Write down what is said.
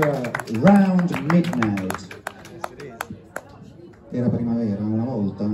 Era Round Midnight. Era primavera una volta.